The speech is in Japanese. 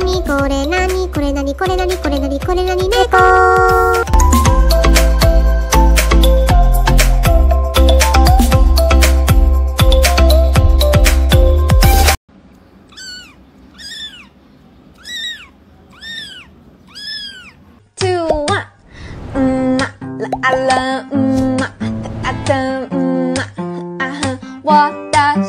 にこれなにこれなにこれなにこれなにこれなに猫ま。あたま。あは私